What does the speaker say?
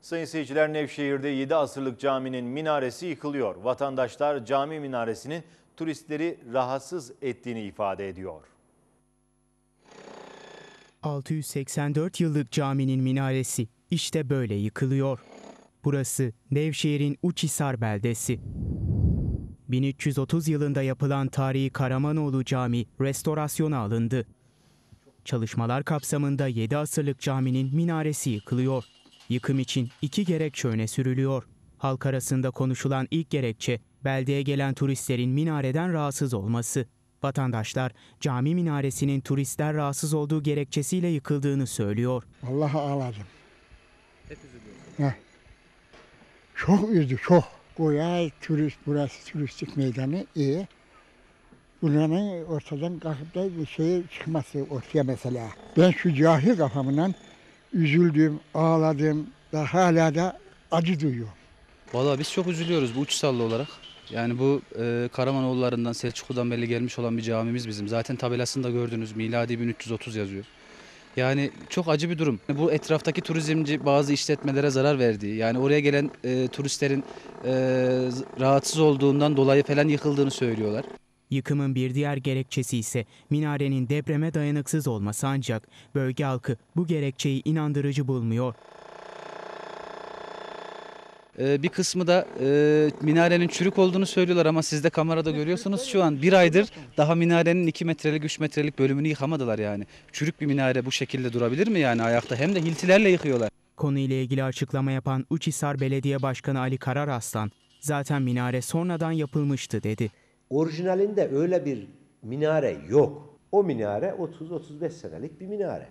Sayın seyirciler Nevşehir'de 7 asırlık caminin minaresi yıkılıyor. Vatandaşlar cami minaresinin turistleri rahatsız ettiğini ifade ediyor. 684 yıllık caminin minaresi işte böyle yıkılıyor. Burası Nevşehir'in Uçhisar beldesi. 1330 yılında yapılan tarihi Karamanoğlu Camii restorasyona alındı. Çalışmalar kapsamında 7 asırlık caminin minaresi yıkılıyor. Yıkım için iki gerekçe öne sürülüyor. Halk arasında konuşulan ilk gerekçe beldeye gelen turistlerin minareden rahatsız olması. Vatandaşlar cami minaresinin turistler rahatsız olduğu gerekçesiyle yıkıldığını söylüyor. Vallahi ağladım. Hep. Çok üzdü, çok. Goya turist, burası turistik meydanı iyi. Bunların ortadan kalkıp da bir şey çıkması ortaya mesela. Ben şu cahil kafamdan üzüldüm, ağladım. Da hala da acı duyuyorum. Valla biz çok üzülüyoruz bu Uçsallı olarak. Yani bu e, Karamanoğullarından Selçuklu'dan beri gelmiş olan bir camimiz bizim. Zaten tabelasında gördünüz miladi 1330 yazıyor. Yani çok acı bir durum. Bu etraftaki turizmci bazı işletmelere zarar verdiği, yani oraya gelen e, turistlerin e, rahatsız olduğundan dolayı falan yıkıldığını söylüyorlar. Yıkımın bir diğer gerekçesi ise minarenin depreme dayanıksız olması ancak bölge halkı bu gerekçeyi inandırıcı bulmuyor. E, bir kısmı da e, minarenin çürük olduğunu söylüyorlar ama siz de kamerada görüyorsunuz şu an bir aydır daha minarenin 2 metrelik 3 metrelik bölümünü yıkamadılar yani. Çürük bir minare bu şekilde durabilir mi yani ayakta hem de hiltilerle yıkıyorlar. Konuyla ilgili açıklama yapan Uçhisar Belediye Başkanı Ali Kararaslan, zaten minare sonradan yapılmıştı dedi. Orijinalinde öyle bir minare yok. O minare 30-35 senelik bir minare.